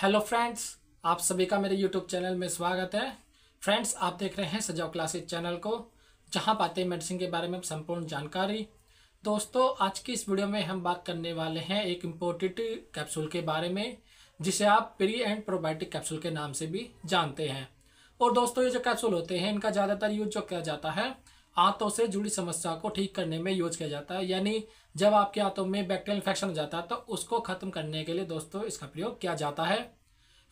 Hello friends आप सभी का मेरे यूट्यूब चैनल में स्वागत है। फ्रेंड्स आप देख रहे हैं सजाव क्लासेस चैनल को, जहाँ पाते मेडिसिन के बारे में संपूर्ण जानकारी। दोस्तों, आज की इस वीडियो में हम बात करने वाले हैं एक इम्पोर्टेंट कैप्सूल के बारे में, जिसे आप प्री एंड प्रोबायोटिक कैप्सूल के नाम से भी जानते हैं। और दोस्तों, ये जो कैप्सूल होते हैं, इनका ज़्यादातर यूज़ जो किया जाता है आंतों से जुड़ी समस्या को ठीक करने में यूज़ किया जाता है। यानी जब आपके आंतों में बैक्टीरियल इन्फेक्शन हो जाता है तो उसको खत्म करने के लिए दोस्तों इसका प्रयोग किया जाता है।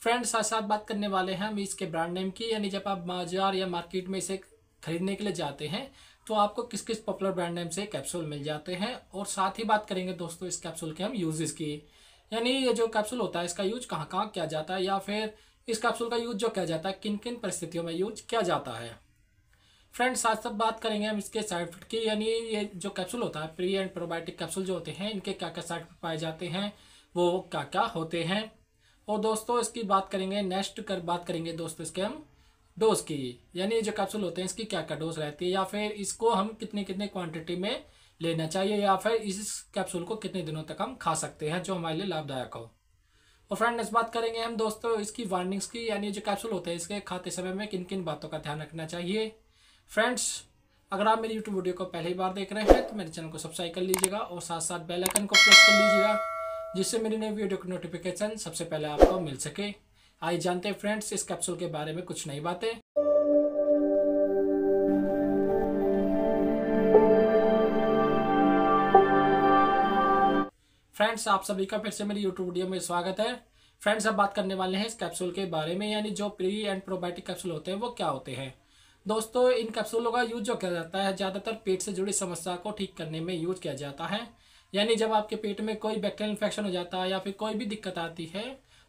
फ्रेंड्स, साथ साथ बात करने वाले हैं हम इसके ब्रांड नेम की। यानी जब आप बाज़ार या मार्केट में इसे खरीदने के लिए जाते हैं तो आपको किस किस पॉपुलर ब्रांड नेम से कैप्सूल मिल जाते हैं, और साथ ही बात करेंगे दोस्तों इस कैप्सूल के हम यूजेस की। यानी ये जो कैप्सूल होता है, इसका यूज़ कहाँ कहाँ किया जाता है, या फिर इस कैप्सूल का यूज़ जो किया जाता है किन किन परिस्थितियों में यूज़ किया जाता है? फ्रेंड्स साथ साथ बात करेंगे हम इसके साइड इफ़ेक्ट की, यानी ये जो कैप्सूल होता है प्री एंड प्रोबायोटिक कैप्सूल जो होते हैं, इनके क्या क्या साइड इफ़ेक्ट पाए जाते हैं, वो क्या क्या होते हैं। और दोस्तों, इसकी बात करेंगे नेक्स्ट कर बात करेंगे दोस्तों इसके हम डोज की। यानी जो कैप्सूल होते हैं, इसकी क्या क्या डोज रहती है, या फिर इसको हम कितने कितने क्वांटिटी में लेना चाहिए, या फिर इस कैप्सूल को कितने दिनों तक हम खा सकते हैं, जो हमारे लिए लाभदायक हो। और फ्रेंड इस बात करेंगे हम दोस्तों, इसकी वार्निंग्स की, यानी जो कैप्सूल होते हैं, इसके खाते समय में किन किन बातों का ध्यान रखना चाहिए। फ्रेंड्स अगर आप मेरी यूट्यूब वीडियो को पहली बार देख रहे हैं तो मेरे चैनल को सब्सक्राइब कर लीजिएगा और साथ साथ बेल आइकन को प्रेस कर लीजिएगा, जिससे मेरी नई वीडियो की नोटिफिकेशन सबसे पहले आपको मिल सके। आइए जानते हैं फ्रेंड्स इस कैप्सूल के बारे में कुछ नई बातें। फ्रेंड्स आप सभी का फिर से मेरी यूट्यूब वीडियो में स्वागत है। फ्रेंड्स अब बात करने वाले हैं इस कैप्सूल के बारे में, यानी जो प्री एंड प्रोबायोटिक कैप्सूल होते हैं, वो क्या होते हैं? दोस्तों, इन कैप्सूलों का यूज़ जो किया जाता है, ज़्यादातर पेट से जुड़ी समस्या को ठीक करने में यूज़ किया जाता है। यानी जब आपके पेट में कोई बैक्टीरियल इन्फेक्शन हो जाता है या फिर कोई भी दिक्कत आती है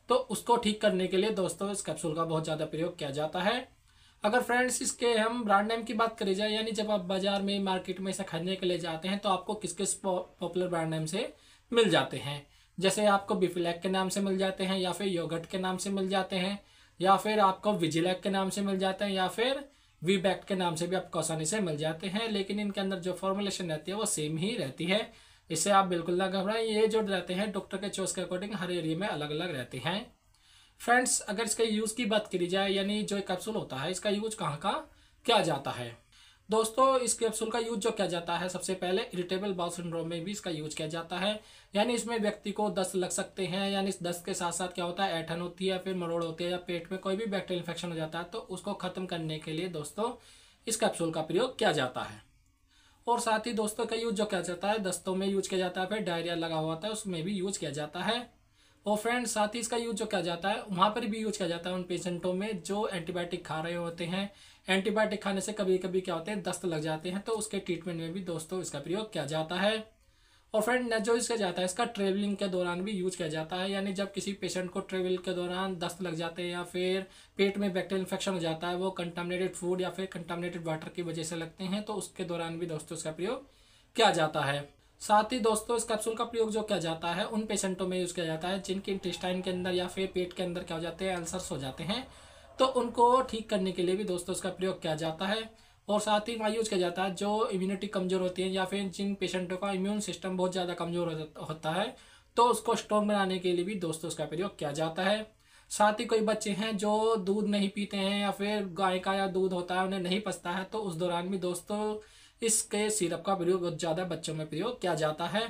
तो उसको ठीक करने के लिए दोस्तों, इस कैप्सूल का बहुत ज़्यादा प्रयोग किया जाता है। अगर फ्रेंड्स इसके हम ब्रांड नेम की बात करी जाए, यानी जब आप बाज़ार में मार्केट में इसे खरीदने के लिए जाते हैं तो आपको किस किस पॉपुलर ब्रांड नेम से मिल जाते हैं? जैसे आपको बिफिलैक के नाम से मिल जाते हैं, या फिर योगट के नाम से मिल जाते हैं, या फिर आपको विजिलैक के नाम से मिल जाते हैं, या फिर वी बैक्ट के नाम से भी आपको आसानी से मिल जाते हैं, लेकिन इनके अंदर जो फॉर्मुलेशन रहती है वो सेम ही रहती है। इससे आप बिल्कुल ना घबराएँ, ये जो रहते हैं डॉक्टर के चॉइस के अकॉर्डिंग हर एरिया में अलग अलग रहते हैं। फ्रेंड्स अगर इसके यूज़ की बात करी जाए, यानी जो कैप्सूल होता है, इसका यूज़ कहाँ कहाँ किया जाता है? दोस्तों, इस कैप्सूल का यूज़ जो किया जाता है, सबसे पहले इरिटेबल बाउल सिंड्रोम में भी इसका यूज़ किया जाता है। यानी इसमें व्यक्ति को दस्त लग सकते हैं, यानी इस दस्त के साथ साथ क्या होता है, ऐठन होती है फिर मरोड़ होती है या पेट में कोई भी बैक्टीरियल इन्फेक्शन हो जाता है तो उसको खत्म करने के लिए दोस्तों, इस कैप्सूल का प्रयोग किया जाता है। और साथ ही दोस्तों का यूज़ जो किया जाता है, दस्तों में यूज़ किया जाता है, फिर डायरिया लगा हुआ है, उसमें भी यूज़ किया जाता है। और फ्रेंड साथ ही इसका यूज़ जो किया जाता है, वहाँ पर भी यूज़ किया जाता है उन पेशेंटों में जो एंटीबायोटिक खा रहे होते हैं। एंटीबायोटिक खाने से कभी कभी क्या होते हैं, दस्त लग जाते हैं तो उसके ट्रीटमेंट में भी दोस्तों इसका प्रयोग किया जाता है। और फ्रेंड जो इसका जाता है, इसका ट्रेवलिंग के दौरान भी यूज़ किया जाता है, यानी जब किसी पेशेंट को ट्रेवल के दौरान दस्त लग जाते हैं या फिर पेट में बैक्टीरियल इन्फेक्शन हो जाता है, वो कंटामिनेटेड फ़ूड या फिर कंटामिनेटेड वाटर की वजह से लगते हैं तो उसके दौरान भी दोस्तों इसका प्रयोग किया जाता है। साथ ही दोस्तों, इस कैप्सूल का प्रयोग जो किया जाता है, उन पेशेंटों में यूज़ किया जाता है, जिनके इंटेस्टाइन के अंदर या फिर पेट के अंदर क्या हो जाते हैं अल्सर्स हो जाते हैं। तो उनको ठीक करने के लिए भी दोस्तों, इसका प्रयोग किया जाता है। और साथ ही वहाँ यूज़ किया जाता है, जो इम्यूनिटी कमज़ोर होती है या फिर जिन पेशेंटों का इम्यून सिस्टम बहुत ज़्यादा कमज़ोर होता है तो उसको स्ट्रॉन्ग बनाने के लिए भी दोस्तों उसका प्रयोग किया जाता है। साथ ही कोई बच्चे हैं जो दूध नहीं पीते हैं या फिर गाय का या दूध होता है, उन्हें नहीं पचता है तो उस दौरान भी दोस्तों इसके सिरप का प्रयोग बहुत ज़्यादा बच्चों में प्रयोग किया जाता है।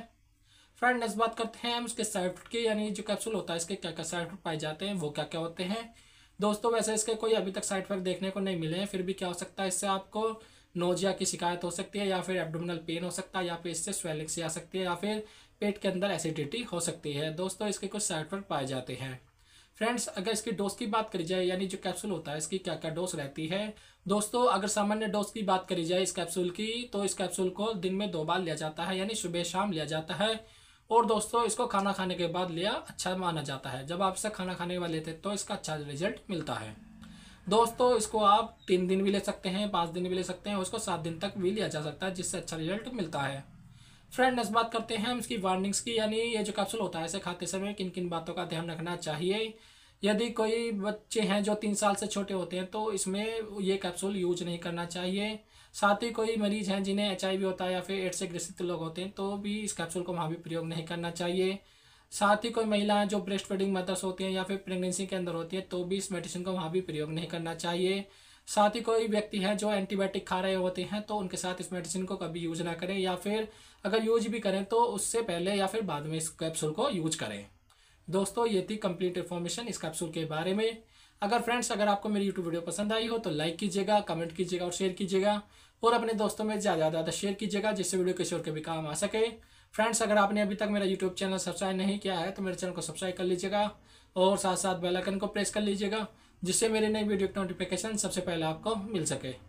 फ्रेंड नेक्स्ट बात करते हैं हम इसके साइड इफ़ेक्ट की, यानी जो कैप्सूल होता है, इसके क्या क्या साइड इफ़ेक्ट पाए जाते हैं, वो क्या क्या होते हैं। दोस्तों, वैसे इसके कोई अभी तक साइड इफ़ेक्ट देखने को नहीं मिले हैं, फिर भी क्या हो सकता है, इससे आपको नोजिया की शिकायत हो सकती है, या फिर एब्डोमिनल पेन हो सकता है, या फिर इससे स्वेलिंग से आ सकती है, या फिर पेट के अंदर एसिडिटी हो सकती है। दोस्तों, इसके कुछ साइड इफ़ेक्ट पाए जाते हैं। फ्रेंड्स अगर इसकी डोज की बात करी जाए, यानी जो कैप्सूल होता है, इसकी क्या क्या डोज रहती है? दोस्तों, अगर सामान्य डोज की बात करी जाए इस कैप्सूल की तो इस कैप्सूल को दिन में दो बार लिया जाता है, यानी सुबह शाम लिया जाता है। और दोस्तों, इसको खाना खाने के बाद लिया अच्छा माना जाता है। जब आप इसे खाना खाने के बाद लेते तो इसका अच्छा रिज़ल्ट मिलता है। दोस्तों, इसको आप तीन दिन भी ले सकते हैं, पाँच दिन भी ले सकते हैं उसको सात दिन तक भी लिया जा सकता है, जिससे अच्छा रिज़ल्ट मिलता है। फ्रेंड नेक्स्ट बात करते हैं हम इसकी वार्निंग्स की, यानी ये जो कैप्सूल होता है इसे खाते समय किन किन बातों का ध्यान रखना चाहिए। यदि कोई बच्चे हैं जो तीन साल से छोटे होते हैं तो इसमें ये कैप्सूल यूज़ नहीं करना चाहिए। साथ ही कोई मरीज़ हैं जिन्हें एचआईवी होता है या फिर एड्स से ग्रसित लोग होते हैं तो भी इस कैप्सूल को वहाँ भी प्रयोग नहीं करना चाहिए। साथ ही कोई महिलाएँ जो ब्रेस्ट फीडिंग मदर्स होती हैं या फिर प्रेगनेंसी के अंदर होती है तो भी इस मेडिसिन को वहाँ भी प्रयोग नहीं करना चाहिए। साथ ही कोई व्यक्ति है जो एंटीबायोटिक खा रहे होते हैं तो उनके साथ इस मेडिसिन को कभी यूज़ ना करें, या फिर अगर यूज़ भी करें तो उससे पहले या फिर बाद में इस कैप्सूल को यूज़ करें। दोस्तों, ये थी कंप्लीट इन्फॉर्मेशन इस कैप्सूल के बारे में। अगर फ्रेंड्स अगर आपको मेरी यूट्यूब वीडियो पसंद आई हो तो लाइक कीजिएगा कमेंट कीजिएगा और शेयर कीजिएगा। और अपने दोस्तों में ज़्यादा ज़्यादा शेयर कीजिएगा, जिससे वीडियो किसी और के भी काम आ सके। फ्रेंड्स अगर आपने अभी तक मेरा यूट्यूब चैनल सब्सक्राइब नहीं किया है तो मेरे चैनल को सब्सक्राइब कर लीजिएगा और साथ साथ बेल आइकन को प्रेस कर लीजिएगा। जिससे मेरे नए वीडियो की नोटिफिकेशन सबसे पहले आपको मिल सके।